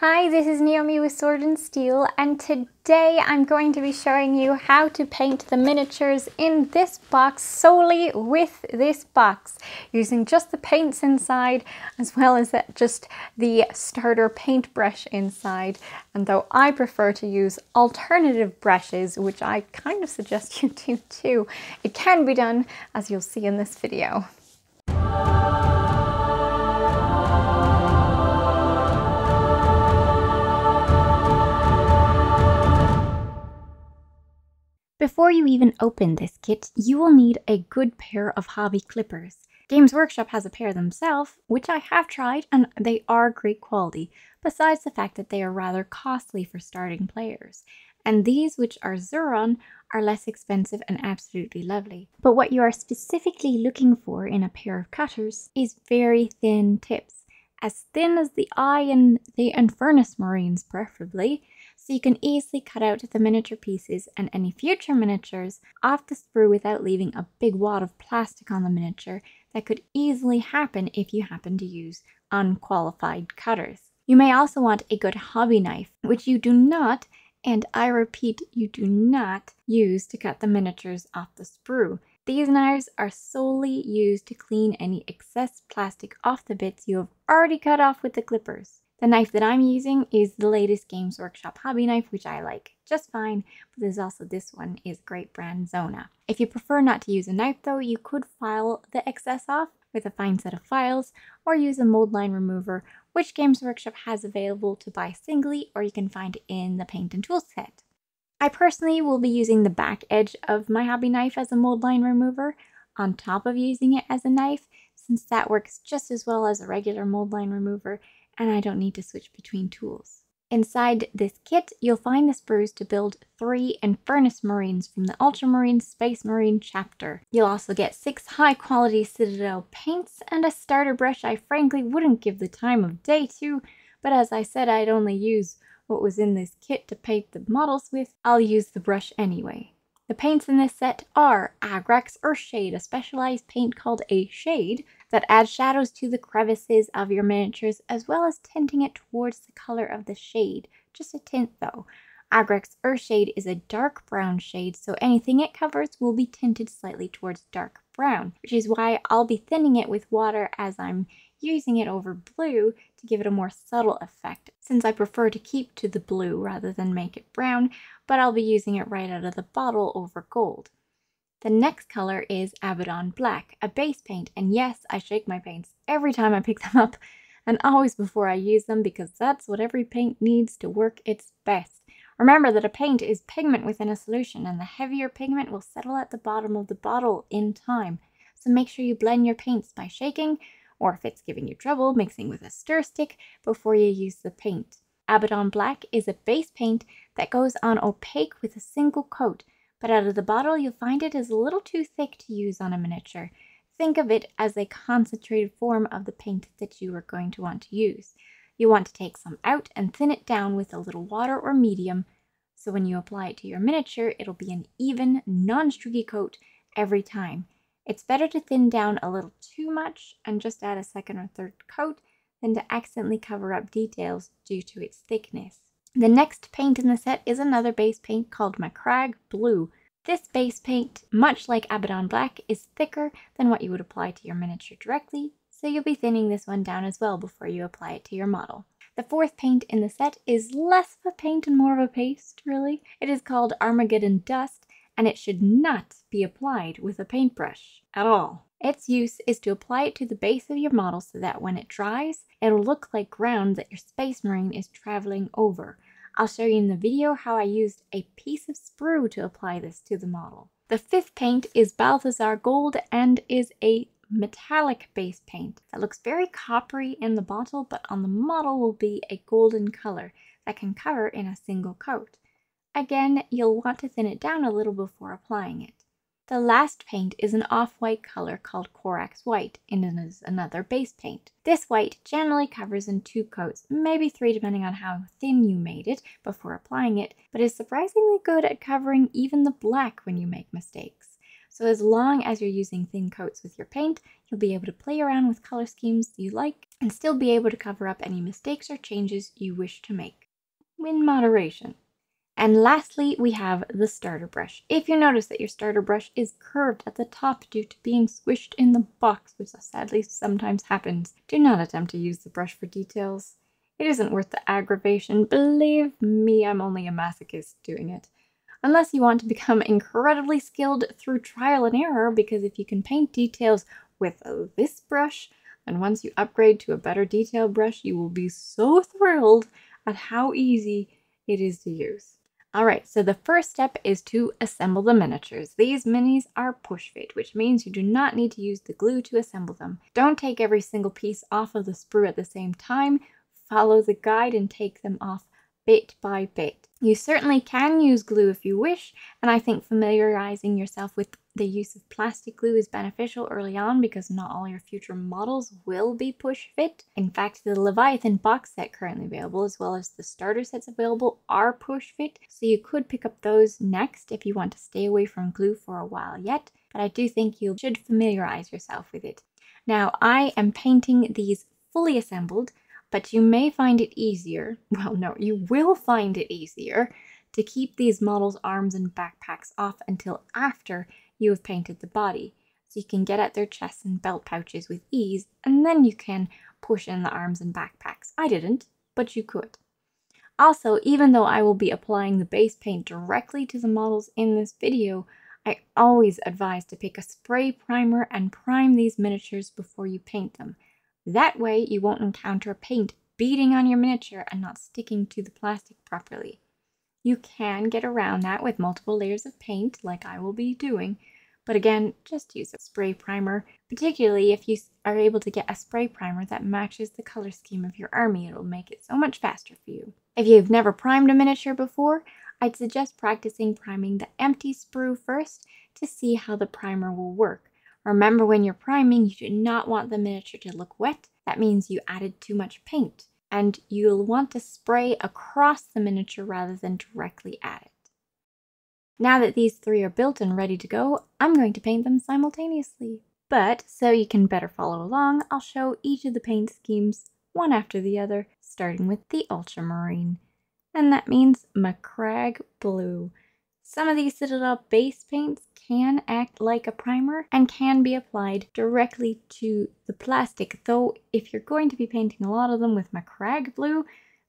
Hi, this is Naomi with Sword and Steele and today I'm going to be showing you how to paint the miniatures in this box solely with this box using just the paints inside as well as just the starter paintbrush inside and though I prefer to use alternative brushes which I kind of suggest you do too, it can be done as you'll see in this video. Before you even open this kit, you will need a good pair of hobby clippers. Games Workshop has a pair themselves, which I have tried, and they are great quality, besides the fact that they are rather costly for starting players. And these, which are Xuron, are less expensive and absolutely lovely. But what you are specifically looking for in a pair of cutters is very thin tips, as thin as the eye in the Infernus Marines preferably, so you can easily cut out the miniature pieces and any future miniatures off the sprue without leaving a big wad of plastic on the miniature that could easily happen if you happen to use unqualified cutters. You may also want a good hobby knife, which you do not, and I repeat, you do not use to cut the miniatures off the sprue. These knives are solely used to clean any excess plastic off the bits you have already cut off with the clippers. The knife that I'm using is the latest Games Workshop hobby knife, which I like just fine, but there's also this one is great brand Zona. If you prefer not to use a knife though, you could file the excess off with a fine set of files or use a mold line remover, which Games Workshop has available to buy singly or you can find in the paint and tool set. I personally will be using the back edge of my hobby knife as a mold line remover on top of using it as a knife since that works just as well as a regular mold line remover and I don't need to switch between tools. Inside this kit, you'll find the sprues to build three Infernus Marines from the Ultramarine Space Marine chapter. You'll also get six high quality Citadel paints and a starter brush I frankly wouldn't give the time of day to, but as I said I'd only use what was in this kit to paint the models with, I'll use the brush anyway. The paints in this set are Agrax Earthshade, a specialized paint called a shade that adds shadows to the crevices of your miniatures as well as tinting it towards the color of the shade. Just a tint though. Agrax Earthshade is a dark brown shade, so anything it covers will be tinted slightly towards dark brown, which is why I'll be thinning it with water as I'm using it over blue to give it a more subtle effect, since I prefer to keep to the blue rather than make it brown, but I'll be using it right out of the bottle over gold. The next color is Abaddon Black, a base paint, and yes, I shake my paints every time I pick them up, and always before I use them because that's what every paint needs to work its best. Remember that a paint is pigment within a solution, and the heavier pigment will settle at the bottom of the bottle in time. So make sure you blend your paints by shaking or if it's giving you trouble, mixing with a stir stick before you use the paint. Abaddon Black is a base paint that goes on opaque with a single coat, but out of the bottle you'll find it is a little too thick to use on a miniature. Think of it as a concentrated form of the paint that you are going to want to use. You want to take some out and thin it down with a little water or medium, so when you apply it to your miniature, it'll be an even, non-streaky coat every time. It's better to thin down a little too much and just add a second or third coat than to accidentally cover up details due to its thickness. The next paint in the set is another base paint called Macragge Blue. This base paint, much like Abaddon Black, is thicker than what you would apply to your miniature directly, so you'll be thinning this one down as well before you apply it to your model. The fourth paint in the set is less of a paint and more of a paste, really. It is called Armageddon Dust, and it should not be applied with a paintbrush at all. Its use is to apply it to the base of your model so that when it dries, it'll look like ground that your Space Marine is traveling over. I'll show you in the video how I used a piece of sprue to apply this to the model. The fifth paint is Balthasar Gold and is a metallic base paint that looks very coppery in the bottle but on the model will be a golden color that can cover in a single coat. Again, you'll want to thin it down a little before applying it. The last paint is an off-white color called Corax White and it is another base paint. This white generally covers in two coats, maybe three depending on how thin you made it before applying it, but is surprisingly good at covering even the black when you make mistakes. So as long as you're using thin coats with your paint, you'll be able to play around with color schemes you like and still be able to cover up any mistakes or changes you wish to make. In moderation. And lastly, we have the starter brush. If you notice that your starter brush is curved at the top due to being squished in the box, which sadly sometimes happens, do not attempt to use the brush for details. It isn't worth the aggravation. Believe me, I'm only a masochist doing it. Unless you want to become incredibly skilled through trial and error, because if you can paint details with this brush, then once you upgrade to a better detail brush, you will be so thrilled at how easy it is to use. Alright, so the first step is to assemble the miniatures. These minis are push fit, which means you do not need to use the glue to assemble them. Don't take every single piece off of the sprue at the same time. Follow the guide and take them off bit by bit. You certainly can use glue if you wish, and I think familiarizing yourself with the use of plastic glue is beneficial early on because not all your future models will be push fit. In fact, the Leviathan box set currently available, as well as the starter sets available, are push fit, so you could pick up those next if you want to stay away from glue for a while yet, but I do think you should familiarize yourself with it. Now, I am painting these fully assembled, but you may find it easier, well, no, you will find it easier to keep these models' arms and backpacks off until after you have painted the body. So you can get at their chests and belt pouches with ease, and then you can push in the arms and backpacks. I didn't, but you could. Also, even though I will be applying the base paint directly to the models in this video, I always advise to pick a spray primer and prime these miniatures before you paint them. That way you won't encounter paint beading on your miniature and not sticking to the plastic properly. You can get around that with multiple layers of paint like I will be doing, but again, just use a spray primer, particularly if you are able to get a spray primer that matches the color scheme of your army. It'll make it so much faster for you. If you've never primed a miniature before, I'd suggest practicing priming the empty sprue first to see how the primer will work. Remember when you're priming, you do not want the miniature to look wet. That means you added too much paint. And you'll want to spray across the miniature rather than directly at it. Now that these three are built and ready to go, I'm going to paint them simultaneously. But so you can better follow along, I'll show each of the paint schemes one after the other, starting with the ultramarine. And that means Macragge Blue. Some of these Citadel base paints can act like a primer and can be applied directly to the plastic, though if you're going to be painting a lot of them with Macragge Blue,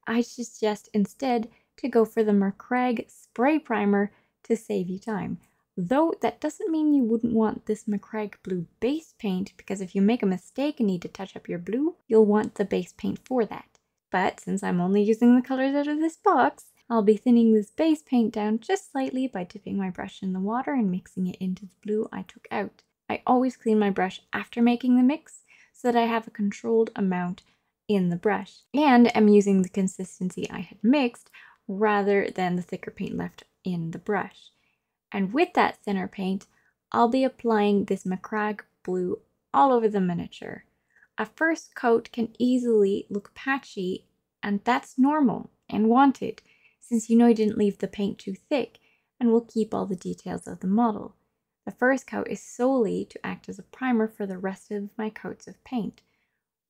I suggest instead to go for the Macragge Spray Primer to save you time. Though that doesn't mean you wouldn't want this Macragge Blue base paint, because if you make a mistake and need to touch up your blue, you'll want the base paint for that. But since I'm only using the colors out of this box, I'll be thinning this base paint down just slightly by dipping my brush in the water and mixing it into the blue I took out. I always clean my brush after making the mix so that I have a controlled amount in the brush and am using the consistency I had mixed rather than the thicker paint left in the brush. And with that thinner paint, I'll be applying this Macragge blue all over the miniature. A first coat can easily look patchy and that's normal and wanted since you know you didn't leave the paint too thick and will keep all the details of the model. The first coat is solely to act as a primer for the rest of my coats of paint.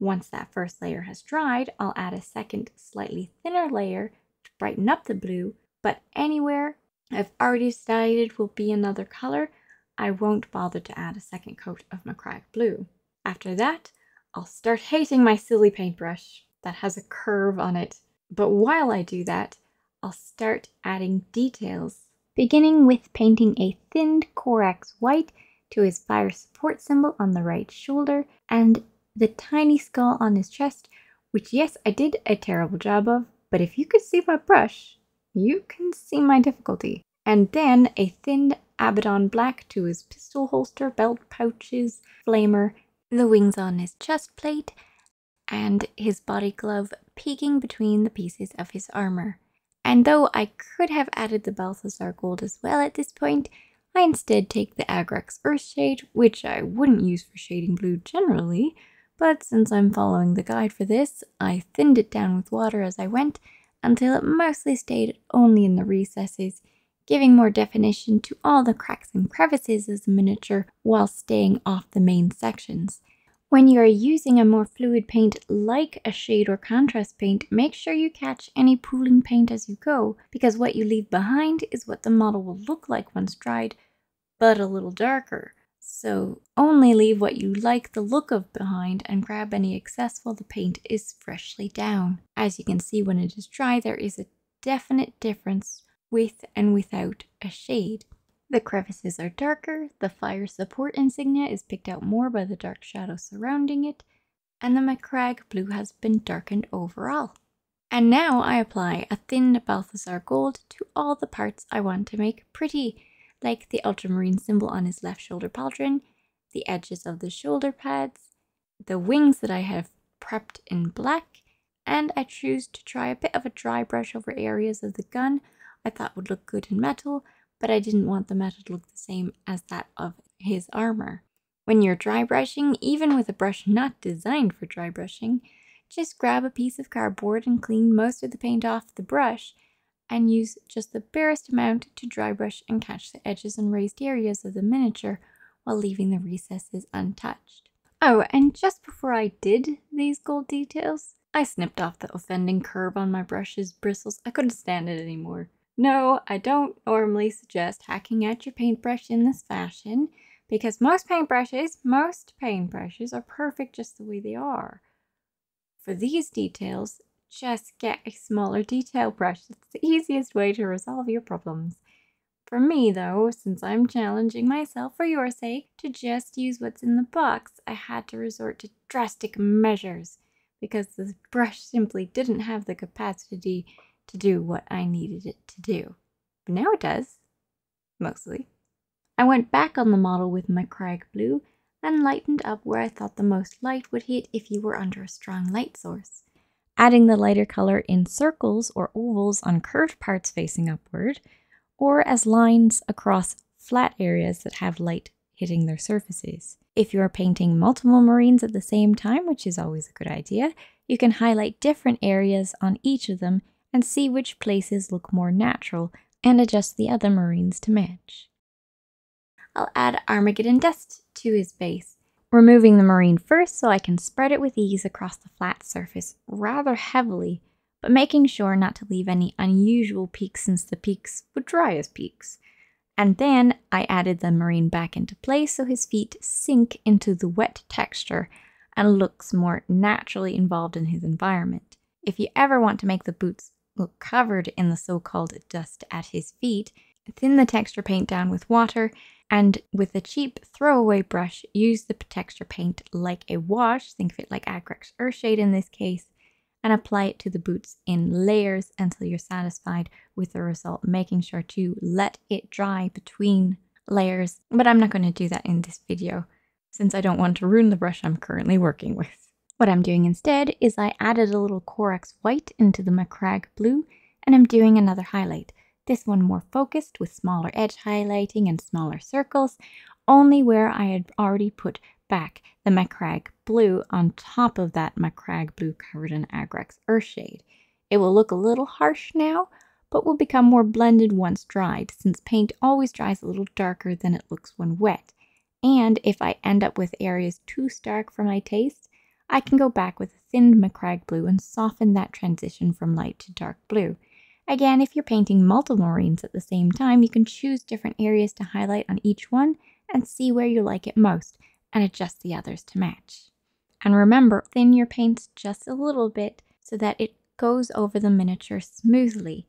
Once that first layer has dried, I'll add a second slightly thinner layer to brighten up the blue, but anywhere I've already decided will be another color, I won't bother to add a second coat of Macragge blue. After that, I'll start hating my silly paintbrush that has a curve on it. But while I do that, I'll start adding details, beginning with painting a thinned Corax white to his fire support symbol on the right shoulder and the tiny skull on his chest, which yes, I did a terrible job of, but if you could see my brush, you can see my difficulty. And then a thinned Abaddon black to his pistol holster, belt pouches, flamer, the wings on his chest plate, and his body glove peeking between the pieces of his armor. And though I could have added the Balthasar gold as well at this point, I instead take the Agrax Earthshade, which I wouldn't use for shading blue generally, but since I'm following the guide for this, I thinned it down with water as I went until it mostly stayed only in the recesses, giving more definition to all the cracks and crevices as a miniature while staying off the main sections. When you are using a more fluid paint like a shade or contrast paint, make sure you catch any pooling paint as you go, because what you leave behind is what the model will look like once dried, but a little darker. So only leave what you like the look of behind and grab any excess while the paint is freshly down. As you can see when it is dry, there is a definite difference with and without a shade. The crevices are darker, the fire support insignia is picked out more by the dark shadow surrounding it, and the Macragge blue has been darkened overall. And now I apply a thin Balthasar gold to all the parts I want to make pretty, like the ultramarine symbol on his left shoulder pauldron, the edges of the shoulder pads, the wings that I have prepped in black, and I choose to try a bit of a dry brush over areas of the gun I thought would look good in metal, but I didn't want the metal to look the same as that of his armor. When you're dry brushing, even with a brush not designed for dry brushing, just grab a piece of cardboard and clean most of the paint off the brush and use just the barest amount to dry brush and catch the edges and raised areas of the miniature while leaving the recesses untouched. Oh, and just before I did these gold details, I snipped off the offending curve on my brush's bristles. I couldn't stand it anymore. No, I don't normally suggest hacking at your paintbrush in this fashion because most paintbrushes, most paintbrushes are perfect just the way they are. For these details, just get a smaller detail brush. It's the easiest way to resolve your problems. For me, though, since I'm challenging myself for your sake to just use what's in the box, I had to resort to drastic measures because the brush simply didn't have the capacity to do what I needed it to do. But now it does, mostly. I went back on the model with Macragge blue and lightened up where I thought the most light would hit if you were under a strong light source. Adding the lighter color in circles or ovals on curved parts facing upward, or as lines across flat areas that have light hitting their surfaces. If you are painting multiple marines at the same time, which is always a good idea, you can highlight different areas on each of them and see which places look more natural and adjust the other marines to match. I'll add Armageddon dust to his base, removing the marine first so I can spread it with ease across the flat surface rather heavily, but making sure not to leave any unusual peaks since the peaks would dry as peaks. And then I added the marine back into place so his feet sink into the wet texture and looks more naturally involved in his environment. If you ever want to make the boots look covered in the so called dust at his feet, thin the texture paint down with water, and with a cheap throwaway brush, use the texture paint like a wash, think of it like Agrax Earthshade in this case, and apply it to the boots in layers until you're satisfied with the result, making sure to let it dry between layers. But I'm not going to do that in this video since I don't want to ruin the brush I'm currently working with. What I'm doing instead is I added a little Corax white into the Macragge blue and I'm doing another highlight. This one more focused with smaller edge highlighting and smaller circles, only where I had already put back the Macragge blue on top of that Macragge blue covered in Agrax Earthshade. It will look a little harsh now, but will become more blended once dried, since paint always dries a little darker than it looks when wet. And if I end up with areas too stark for my taste, I can go back with a thinned Macragge blue and soften that transition from light to dark blue. Again, if you're painting multiple marines at the same time, you can choose different areas to highlight on each one and see where you like it most and adjust the others to match. And remember, thin your paints just a little bit so that it goes over the miniature smoothly.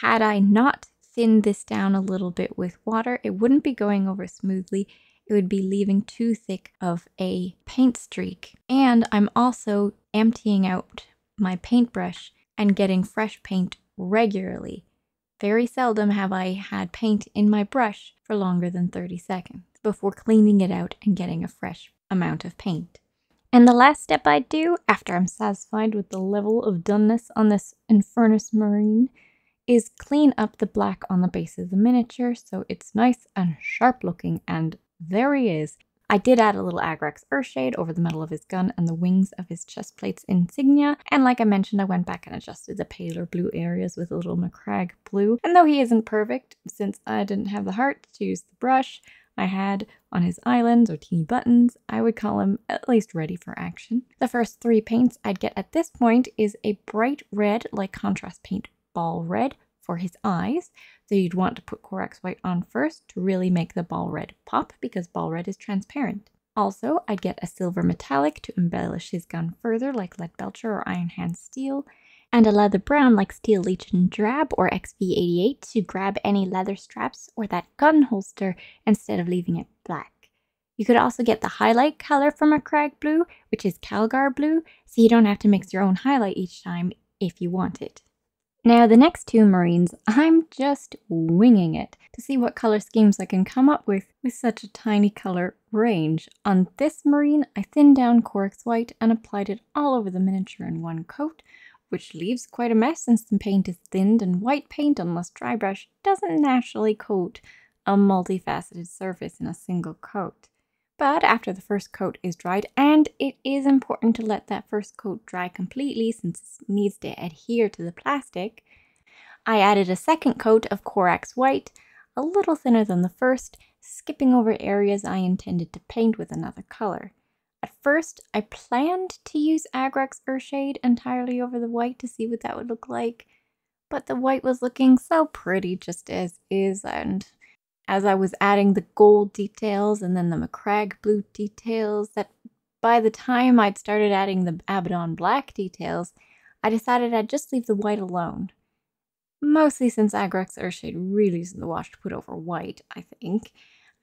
Had I not thinned this down a little bit with water, it wouldn't be going over smoothly it would be leaving too thick of a paint streak. And I'm also emptying out my paintbrush and getting fresh paint regularly. Very seldom have I had paint in my brush for longer than 30 seconds before cleaning it out and getting a fresh amount of paint. And the last step I do after I'm satisfied with the level of doneness on this Infernus Marine is clean up the black on the base of the miniature so it's nice and sharp looking and there he is. I did add a little Agrax Earthshade over the metal of his gun and the wings of his chest plate's insignia. And like I mentioned, I went back and adjusted the paler blue areas with a little Macragge blue. And though he isn't perfect, since I didn't have the heart to use the brush I had on his eye lenses or teeny buttons, I would call him at least ready for action. The first three paints I'd get at this point is a bright red, like contrast paint Baal Red, for his eyes. So you'd want to put Corax White on first to really make the Baal Red pop because Baal Red is transparent. Also, I'd get a silver metallic to embellish his gun further like Leadbelcher or Iron Hand Steel, and a leather brown like Steel Legion Drab or XV88 to grab any leather straps or that gun holster instead of leaving it black. You could also get the highlight color from Macragge Blue, which is Calgar Blue, so you don't have to mix your own highlight each time if you want it. Now, the next two Marines, I'm just winging it to see what color schemes I can come up with with such a tiny color range. On this Marine, I thinned down Corax White and applied it all over the miniature in one coat, which leaves quite a mess since the paint is thinned and white paint, unless dry brush, doesn't naturally coat a multifaceted surface in a single coat. But after the first coat is dried, and it is important to let that first coat dry completely since it needs to adhere to the plastic, I added a second coat of Corax White, a little thinner than the first, skipping over areas I intended to paint with another color. At first, I planned to use Agrax Earthshade entirely over the white to see what that would look like, but the white was looking so pretty just as is, and as I was adding the gold details and then the Macragge blue details that by the time I'd started adding the Abaddon black details, I decided I'd just leave the white alone. Mostly since Agrax Earthshade really isn't the wash to put over white, I think.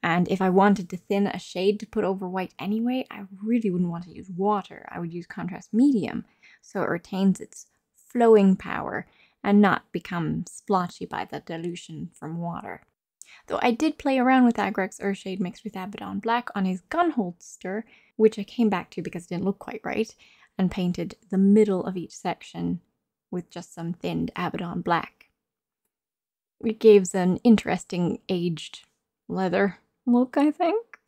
And if I wanted to thin a shade to put over white anyway, I really wouldn't want to use water. I would use contrast medium so it retains its flowing power and not become splotchy by the dilution from water. Though I did play around with Agrax Earthshade mixed with Abaddon Black on his gun holster, which I came back to because it didn't look quite right, and painted the middle of each section with just some thinned Abaddon Black. It gives an interesting aged leather look, I think.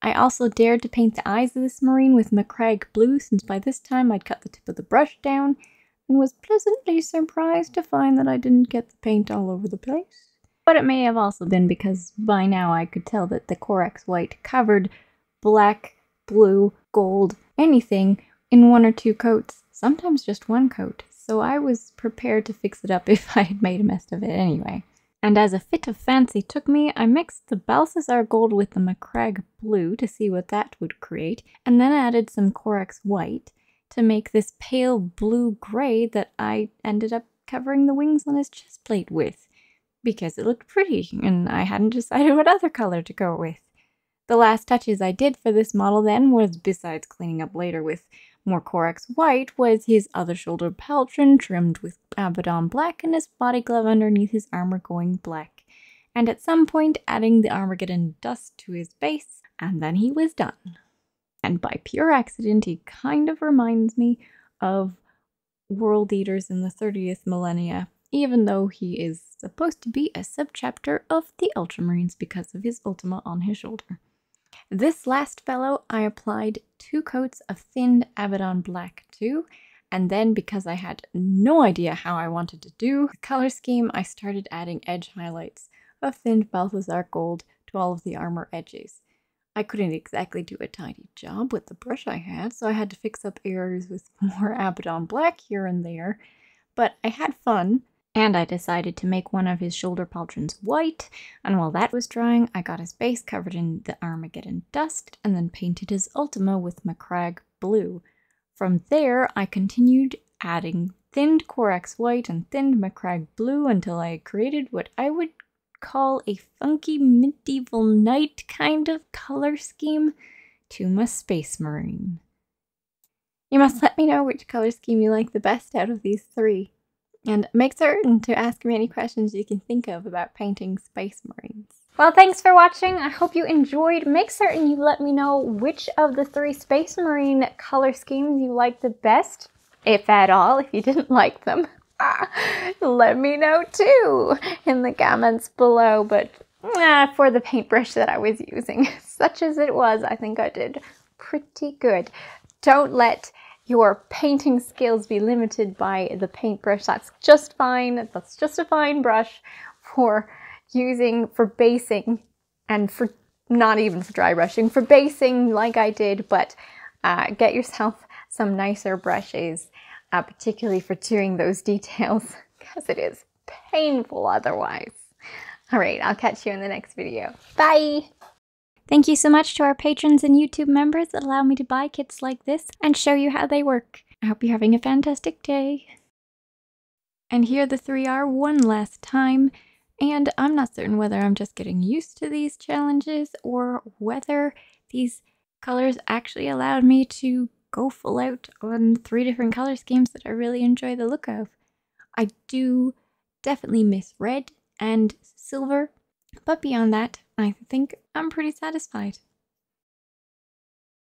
I also dared to paint the eyes of this marine with Macragge blue since by this time I'd cut the tip of the brush down and was pleasantly surprised to find that I didn't get the paint all over the place. But it may have also been because by now I could tell that the Corax White covered black, blue, gold, anything in one or two coats, sometimes just one coat, so I was prepared to fix it up if I had made a mess of it anyway. And as a fit of fancy took me, I mixed the Balthasar gold with the Macragge blue to see what that would create, and then added some Corax white to make this pale blue gray that I ended up covering the wings on his chest plate with because it looked pretty and I hadn't decided what other color to go with. The last touches I did for this model then was, besides cleaning up later with more Corax white, was his other shoulder pauldron trimmed with Abaddon black and his body glove underneath his armor going black. And at some point adding the Armageddon dust to his base, and then he was done. And by pure accident, he kind of reminds me of World Eaters in the 30th millennia even though he is supposed to be a subchapter of the Ultramarines because of his Ultima on his shoulder. This last fellow I applied two coats of thinned Abaddon Black too, and then because I had no idea how I wanted to do the color scheme, I started adding edge highlights of thinned Balthasar Gold to all of the armor edges. I couldn't exactly do a tidy job with the brush I had, so I had to fix up errors with more Abaddon Black here and there, but I had fun and I decided to make one of his shoulder pauldrons white, and while that was drying, I got his base covered in the Armageddon dust and then painted his Ultima with Macragge blue. From there, I continued adding thinned Corax white and thinned Macragge blue until I created what I would call a funky medieval knight kind of color scheme to my Space Marine. You must let me know which color scheme you like the best out of these three. And make certain to ask me any questions you can think of about painting Space Marines. Well, thanks for watching. I hope you enjoyed. Make certain you let me know which of the three Space Marine color schemes you like the best, if at all, if you didn't like them. let me know too in the comments below, but uh, for the paintbrush that I was using. such as it was, I think I did pretty good. Don't let your painting skills be limited by the paintbrush. That's just fine. That's just a fine brush for using for basing and for not even for dry brushing, for basing like I did, but uh, get yourself some nicer brushes, uh, particularly for doing those details because it is painful otherwise. All right, I'll catch you in the next video. Bye! Thank you so much to our patrons and YouTube members that allow me to buy kits like this and show you how they work. I hope you're having a fantastic day. And here the three are one last time. And I'm not certain whether I'm just getting used to these challenges or whether these colors actually allowed me to go full out on three different color schemes that I really enjoy the look of. I do definitely miss red and silver, but beyond that, I think I'm pretty satisfied.